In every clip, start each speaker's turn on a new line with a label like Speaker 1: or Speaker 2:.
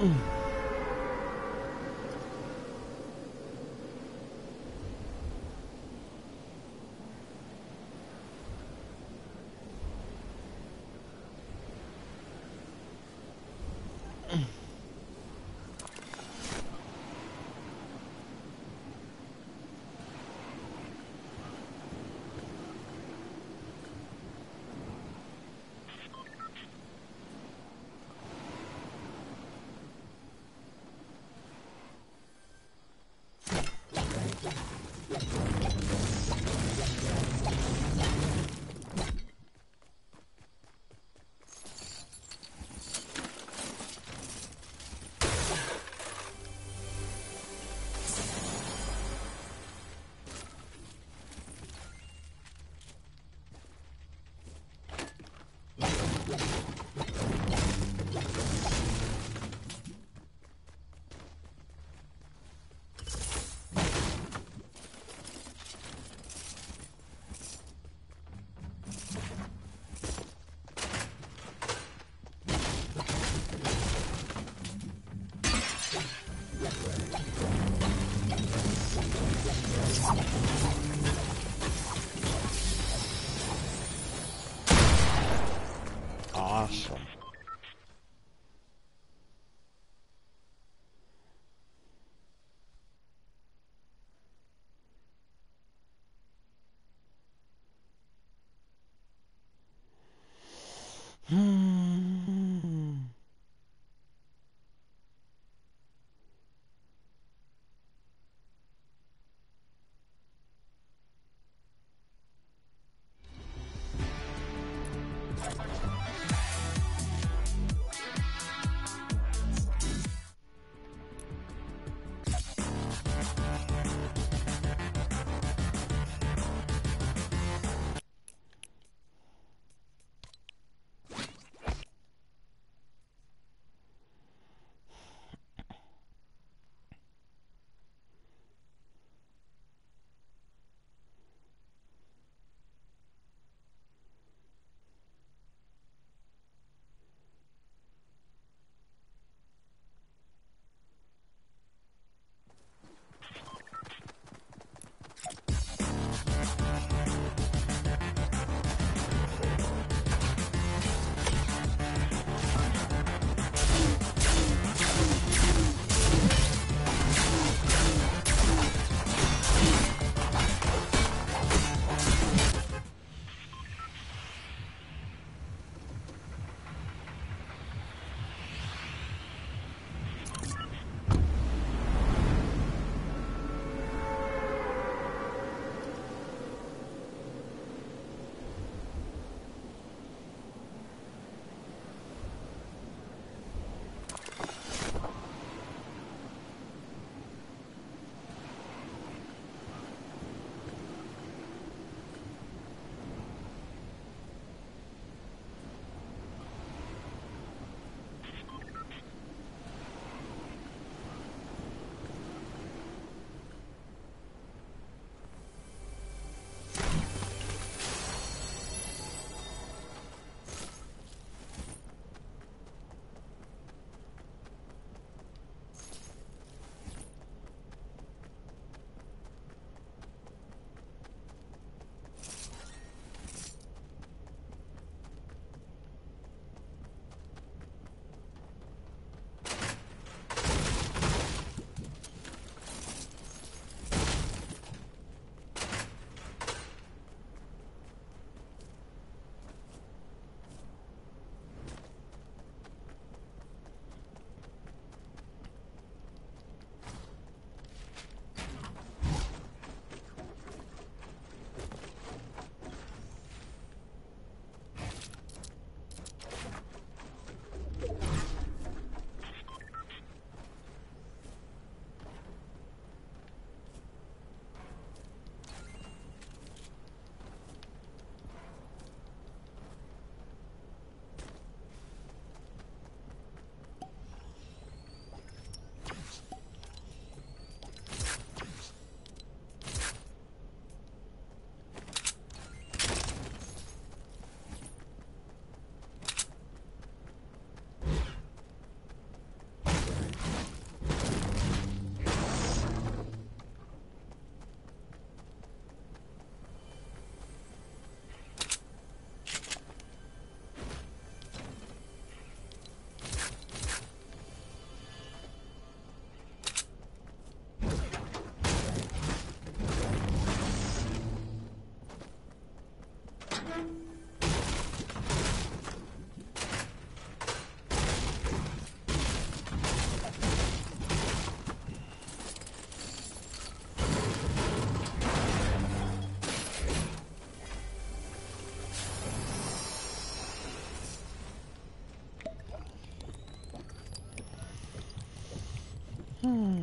Speaker 1: Mm. Hmm.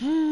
Speaker 1: Hmm.